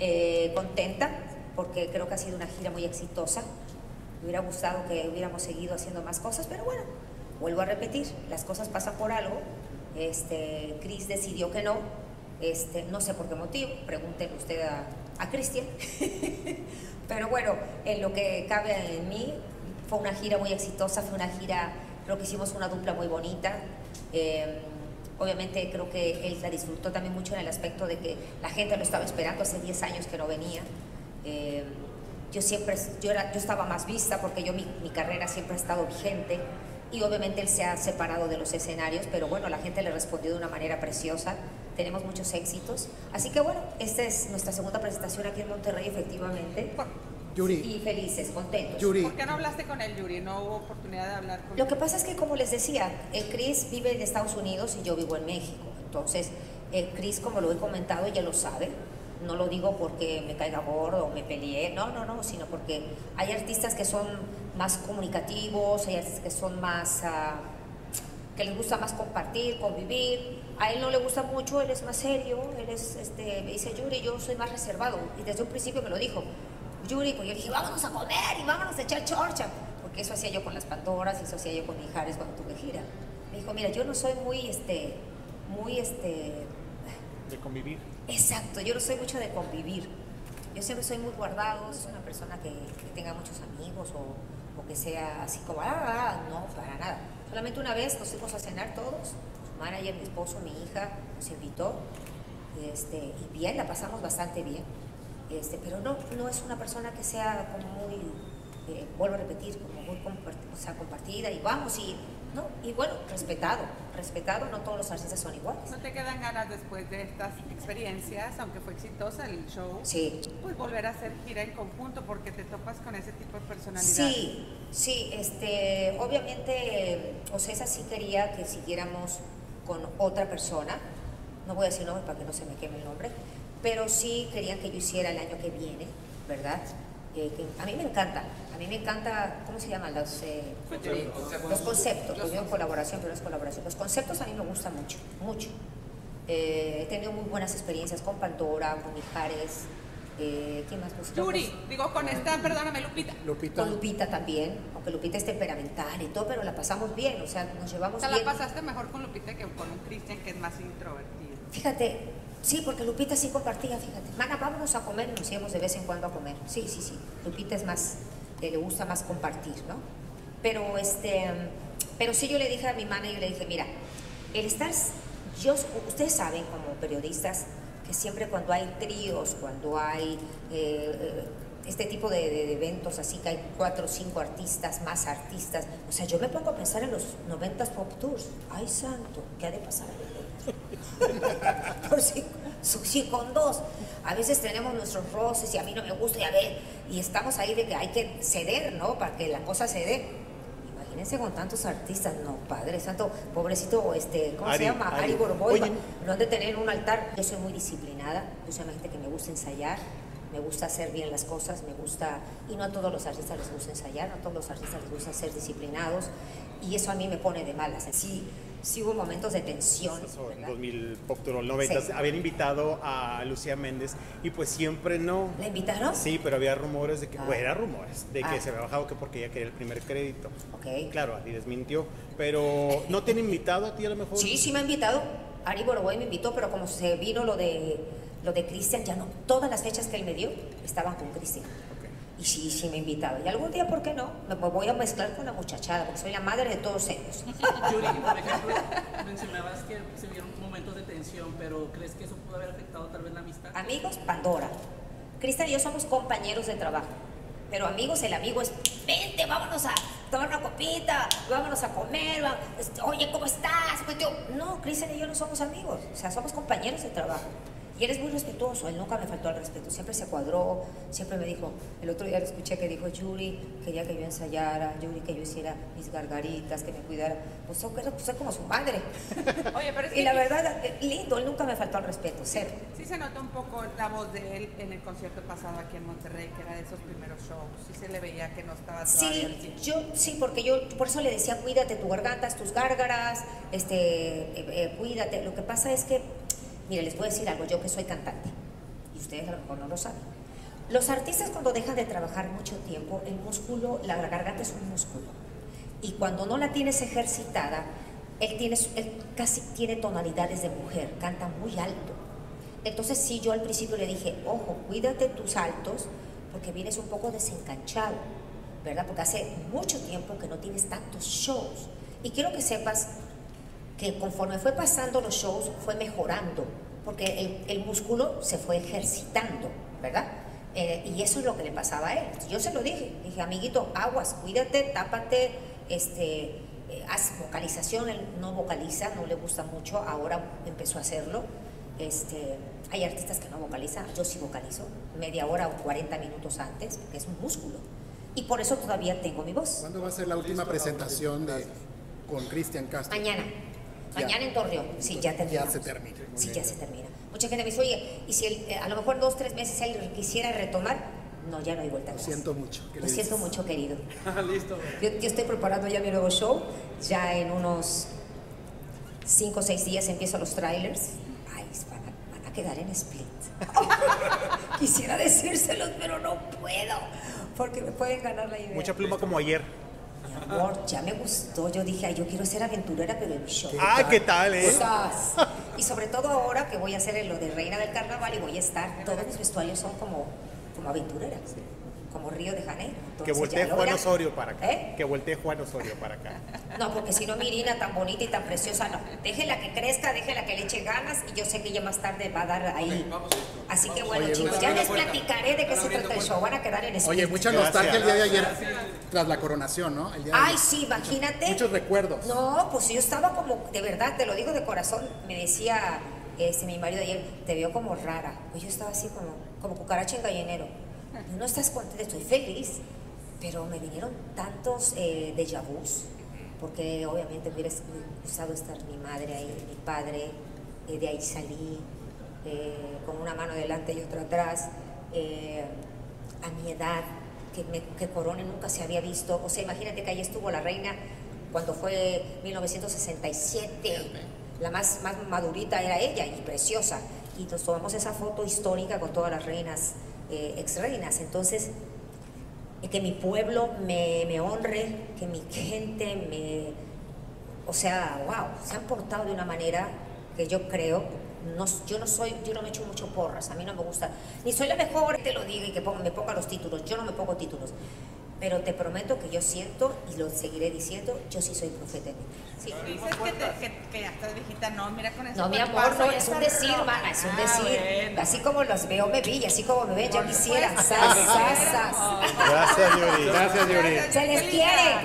Eh, contenta porque creo que ha sido una gira muy exitosa. Me hubiera gustado que hubiéramos seguido haciendo más cosas, pero bueno, vuelvo a repetir, las cosas pasan por algo. Este, Chris decidió que no, este, no sé por qué motivo, pregúntenle usted a, a Cristian. pero bueno, en lo que cabe en mí, fue una gira muy exitosa, fue una gira, creo que hicimos una dupla muy bonita. Eh, obviamente creo que él la disfrutó también mucho en el aspecto de que la gente lo estaba esperando hace 10 años que no venía. Eh, yo siempre, yo, yo estaba más vista porque yo mi, mi, carrera siempre ha estado vigente y obviamente él se ha separado de los escenarios, pero bueno, la gente le respondió de una manera preciosa, tenemos muchos éxitos, así que bueno, esta es nuestra segunda presentación aquí en Monterrey efectivamente. Yuri. Y felices, contentos. Yuri. ¿Por qué no hablaste con él, Yuri? No hubo oportunidad de hablar con Lo que pasa es que, como les decía, el Chris vive en Estados Unidos y yo vivo en México. Entonces, el Chris, como lo he comentado, ya lo sabe. No lo digo porque me caiga gordo o me peleé, no, no, no, sino porque hay artistas que son más comunicativos, hay artistas que son más, uh, que les gusta más compartir, convivir. A él no le gusta mucho, él es más serio, él es, este, me dice, Yuri, yo soy más reservado. Y desde un principio me lo dijo. Yuri, pues yo dije, vámonos a comer y vámonos a echar chorcha, porque eso hacía yo con las Pandoras, eso hacía yo con Mijares cuando tuve gira. Me dijo, mira, yo no soy muy, este, muy, este... De convivir. Exacto, yo no soy mucho de convivir. Yo siempre soy muy guardado, soy una persona que, que tenga muchos amigos o, o, que sea así como, ah, no, para nada. Solamente una vez nos fuimos a cenar todos, su manager, mi esposo, mi hija, nos invitó, este, y bien, la pasamos bastante bien. Este, pero no, no es una persona que sea como muy, eh, vuelvo a repetir, como muy compartida, o sea, compartida y vamos y, no, y bueno, respetado, respetado, no todos los artistas son iguales. ¿No te quedan ganas después de estas experiencias, aunque fue exitosa el show? Sí. Pues volver a hacer gira en conjunto porque te topas con ese tipo de personalidad. Sí, sí, este, obviamente, o sea, esa sí quería que siguiéramos con otra persona, no voy a decir nombre para que no se me queme el nombre, pero sí querían que yo hiciera el año que viene, ¿verdad? Eh, que a mí me encanta, a mí me encanta, ¿cómo se llaman? Los, eh, los conceptos, los yo colaboración, pero no es colaboración. Los conceptos a mí me gustan mucho, mucho. Eh, he tenido muy buenas experiencias con Pandora, con Mijares, eh, ¿quién más? Pues, Yuri, digo con esta, perdóname, Lupita. Lupita. Con Lupita también, aunque Lupita es temperamental y todo, pero la pasamos bien, o sea, nos llevamos O sea, bien. la pasaste mejor con Lupita que con un Cristian que es más introvertido. Fíjate, sí, porque Lupita sí compartía, fíjate. Mana, vámonos a comer, nos íbamos de vez en cuando a comer. Sí, sí, sí. Lupita es más, eh, le gusta más compartir, ¿no? Pero este, pero sí yo le dije a mi mana, yo le dije, mira, el estar, yo, ustedes saben como periodistas que siempre cuando hay tríos, cuando hay eh, este tipo de, de, de, eventos, así que hay cuatro o cinco artistas, más artistas, o sea, yo me pongo a pensar en los 90 pop tours. Ay, santo, ¿qué ha de pasar? Por si, con dos. A veces tenemos nuestros roces y a mí no me gusta y a ver, y estamos ahí de que hay que ceder, ¿no? Para que la cosa se dé. Imagínense con tantos artistas, no, Padre Santo, pobrecito, este, ¿cómo Ari, se llama? Ari. Ari Borboy, no han de tener un altar. Yo soy muy disciplinada, yo soy una gente que me gusta ensayar, me gusta hacer bien las cosas, me gusta, y no a todos los artistas les gusta ensayar, no a todos los artistas les gusta ser disciplinados, y eso a mí me pone de malas. Sí, sí hubo momentos de tensión. Eso, en ¿verdad? 2000, Pop Tour 90, Sí. habían invitado a Lucía Méndez y pues siempre no. ¿La invitaron? Sí, pero había rumores de que, Ah. bueno, era rumores, de que Ah. se había bajado que porque ella quería el primer crédito. Ok. Claro, Ari desmintió, pero ¿no te han invitado a ti a lo mejor? Sí, sí me ha invitado. Ari Boroboy me invitó, pero como se vino lo de lo de Cristian, ya no. Todas las fechas que él me dio estaban con Cristian. Y sí, sí me ha invitado. Y algún día, ¿por qué no? Me voy a mezclar con la muchachada, porque soy la madre de todos ellos. Yuri, por ejemplo, mencionabas que se vieron momentos de tensión, pero ¿crees que eso pudo haber afectado tal vez la amistad? Amigos, Pandora. Cristian y yo somos compañeros de trabajo. Pero amigos, el amigo es, vente, vámonos a tomar una copita, vámonos a comer, va- este, oye, ¿cómo estás? Pues no, Cristian y yo no somos amigos, o sea, somos compañeros de trabajo. Y él es muy respetuoso, él nunca me faltó al respeto, siempre se cuadró, siempre me dijo, el otro día lo escuché que dijo, Yuri, quería que yo ensayara, Yuri, que yo hiciera mis gargaritas, que me cuidara, pues soy, pues, soy como su madre. Oye, pero es y que la verdad, lindo, él nunca me faltó al respeto, cero. Sí se nota un poco la voz de él en el concierto pasado aquí en Monterrey, que era de esos primeros shows. Sí se le veía que no estaba todavía Sí, 100. yo sí, porque yo por eso le decía cuídate tu gargantas, tus gárgaras, este, eh, eh, cuídate. Lo que pasa es que, mire, les voy decir algo, yo que soy cantante, y ustedes a lo mejor no lo saben. Los artistas cuando dejan de trabajar mucho tiempo, el músculo, la garganta es un músculo. Y cuando no la tienes ejercitada, él, tiene, él casi tiene tonalidades de mujer, canta muy alto. Entonces sí, yo al principio le dije, ojo, cuídate tus altos porque vienes un poco desencanchado, ¿verdad? Porque hace mucho tiempo que no tienes tantos shows. Y quiero que sepas que conforme fue pasando los shows, fue mejorando, porque el, el músculo se fue ejercitando, ¿verdad? Eh, y eso es lo que le pasaba a él. Yo se lo dije, dije, amiguito, aguas, cuídate, tápate, este, eh, haz vocalización, él no vocaliza, no le gusta mucho, ahora empezó a hacerlo. Este, hay artistas que no vocalizan, yo sí vocalizo, media hora o 40 minutos antes, que es un músculo. Y por eso todavía tengo mi voz. ¿Cuándo va a ser la última presentación de, con Cristian Castro? Mañana. Mañana en Torreón. Sí, ya termina. Ya se termina. Sí, ya se termina. Mucha gente me dice, oye, y si eh, a lo mejor dos, tres meses él quisiera retomar, no, ya no hay vuelta Lo atrás. siento mucho. ¿Qué Lo siento mucho, querido. Listo. Yo, yo estoy preparando ya mi nuevo show. Ya en unos cinco o seis días empiezo los trailers. Ay, van a, van a quedar en split. Quisiera decírselos, pero no puedo. Porque me pueden ganar la idea. Mucha pluma como ayer. Ya me gustó. Yo dije, ay, yo quiero ser aventurera, pero en show. Ah, ¿qué tal, eh? Sas. Y sobre todo ahora que voy a hacer lo de Reina del Carnaval y voy a estar, todos mis vestuarios son como, como aventureras, como Río de Janeiro. Que voltee ya Juan. Osorio para acá. ¿Eh? Que voltee Juan Osorio para acá. No, porque si no, mi Irina tan bonita y tan preciosa, no. Déjela que crezca, déjela que le eche ganas y yo sé que ella más tarde va a dar ahí. Así que bueno, Oye, chicos, ya les platicaré de qué se trata el show. Van a quedar en split. Oye, mucha Gracias. nostalgia el día de ayer tras la coronación, ¿no? El día Ay, sí, imagínate. Muchos recuerdos. No, pues yo estaba como, de verdad, te lo digo de corazón, me decía este, mi marido ayer, te veo como rara. Pues yo estaba así como, como cucaracha en gallinero. No estás contenta, estoy feliz. Pero me vinieron tantos eh, déjà vus, porque obviamente me hubiera gustado estar mi madre ahí, mi padre, eh, de ahí salí, eh, con una mano delante y otra atrás, eh, a mi edad, que, Corone nunca se había visto. O sea, imagínate que ahí estuvo la reina cuando fue 1967. La más, más madurita era ella y preciosa. Y nos tomamos esa foto histórica con todas las reinas, eh, ex reinas. Entonces, que mi pueblo me, me honre, que mi gente me... O sea, wow, se han portado de una manera que yo creo, no, yo no soy, yo no me echo mucho porras, a mí no me gusta, ni soy la mejor, te lo diga y que ponga- me ponga los títulos, yo no me pongo títulos, pero te prometo que yo siento, y lo seguiré diciendo, yo sí soy profeta en tierra. Sí. Dices que, te, que, que ya estás viejita, no, mira con eso. No, mi amor, no, es un decir, mana, es un decir. Así como los veo, me vi, y así como me ven, ya quisieran. Sas, sas, sas. Gracias, Yuri. Gracias, Yuri. Se les quiere.